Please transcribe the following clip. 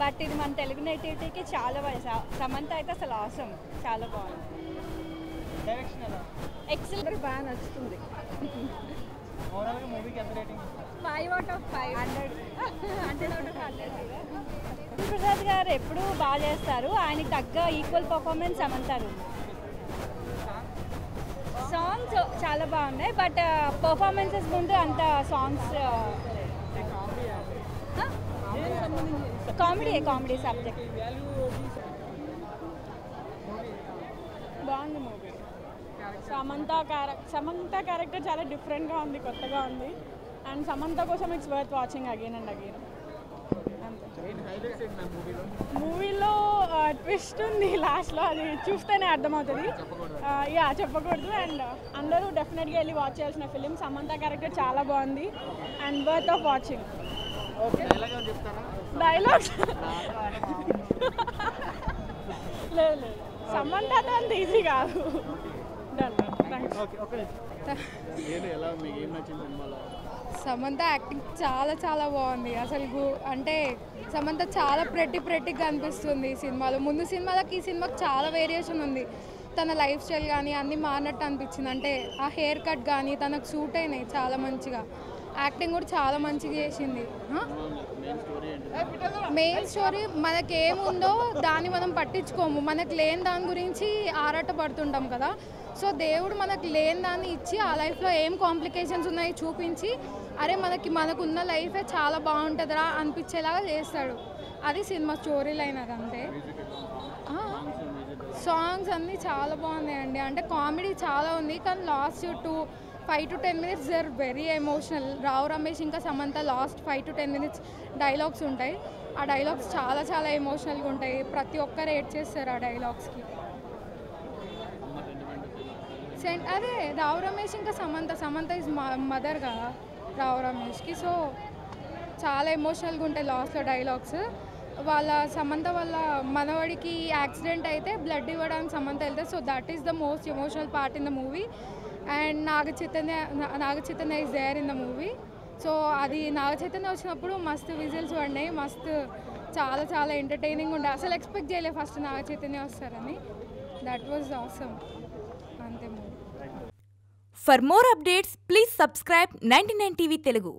But ఇది మన తెలుగు నేటివిటీకి చాలా సమంత అయితే అసలు అవసరం చాలా బాగుంది. ఎక్సలెంట్ బాగా నచ్చుతుంది. Five out of five hundred hundred out of hundred Prasad గారు ఎప్పుడూ బాగా చేస్తారు. ఆయనకి తగ్గ ఈక్వల్ పర్ఫార్మెన్స్ సమంతారు సాంగ్స్ చాలా బాగున్నాయి. బట్ పర్ఫార్మెన్సెస్ ముందు అంత సాంగ్స్ కామెడీ కామెడీ సబ్జెక్ట్. బాగుంది movie. Samantha character Samantha character చాలా డిఫరెంట్గా ఉంది కొత్తగా ఉంది. అండ్ సమంత కోసం it's worth watching again and again. మూవీలో మూవీలో ట్విస్ట్ ఉంది లాస్ట్లో అది చూస్తేనే అర్థమవుతుంది. యా చెప్పకూడదు. అండ్ అందరూ డెఫినెట్గా వెళ్ళి వాచ్ చేయాల్సిన ఫిలిం. సమంత క్యారెక్టర్ చాలా బాగుంది. And worth of watching. Dialogue లేదు లేదు. సమంతతో అంత ఈజీ కాదు. డన్ థ్యాంక్స్ ఓకే ఓకే ఏంటి ఎలా మీకు ఏం నచ్చింది సినిమాలో? సమంత యాక్టింగ్ చాలా చాలా బాగుంది. అసలు అంటే సమంత చాలా ప్రెట్టి ప్రెట్టిగా అనిపిస్తుంది ఈ సినిమాలో. ముందు సినిమాలకి ఈ సినిమాకి చాలా వేరియేషన్ ఉంది. తన లైఫ్ స్టైల్ కానీ అన్నీ మారినట్టు అనిపించింది. అంటే ఆ హెయిర్ కట్ కానీ తనకు సూట్ అయినాయి చాలా మంచిగా. యాక్టింగ్ కూడా చాలా మంచిగా చేసింది? మెయిన్ స్టోరీ ఏంటి? మెయిన్ స్టోరీ మనకి ఏముందో దాన్ని మనం పట్టించుకోము. మనకు లేని దాని గురించి ఆరాట పడుతుంటాం కదా. సో దేవుడు మనకు లేని దాన్ని ఇచ్చి ఆ లైఫ్లో ఏం కాంప్లికేషన్స్ ఉన్నాయి చూపించి అరే మనకి మనకున్న లైఫే చాలా బాగుంటుందిరా అనిపించేలాగా చేస్తాడు. అది సినిమా స్టోరీ లైన్ అది అంతే. సాంగ్స్ అన్నీ చాలా బాగున్నాయండి. అంటే కామెడీ చాలా ఉంది. కానీ last two five to ten minutes there very emotional. Rao Ramesh ఇంకా Samantha last five to ten minutes dialogues ఉంటాయి. ఆ డైలాగ్స్ చాలా చాలా ఎమోషనల్గా ఉంటాయి. ప్రతి ఒక్కరు ఏడ్ చేస్తారు ఆ డైలాగ్స్కి. సెంట్ అదే రావు రమేష్ ఇంకా సమంత. సమంత ఇస్ మదర్ కదా రావు రమేష్కి. సో చాలా ఎమోషనల్గా ఉంటాయి లాస్ట్లో డైలాగ్స్. వాళ్ళ సమంత వాళ్ళ మనవడికి యాక్సిడెంట్ అయితే బ్లడ్ ఇవ్వడానికి సమంత వెళ్తే. So that is the most emotional part in the movie and Naga Chaitanya నా- Naga Chaitanya is there in the movie so అది నాగ చైతన్య వచ్చినప్పుడు మస్తు విజిల్స్ పడినాయి. మస్తు చాలా చాలా ఎంటర్టైనింగ్ ఉండే. అసలు ఎక్స్పెక్ట్ చేయలేదు ఫస్ట్ నాగ చైతన్య వస్తారని. దట్ వాజ్ ఆసమ్ అంతే movie For more updates, please subscribe 99 TV Telugu.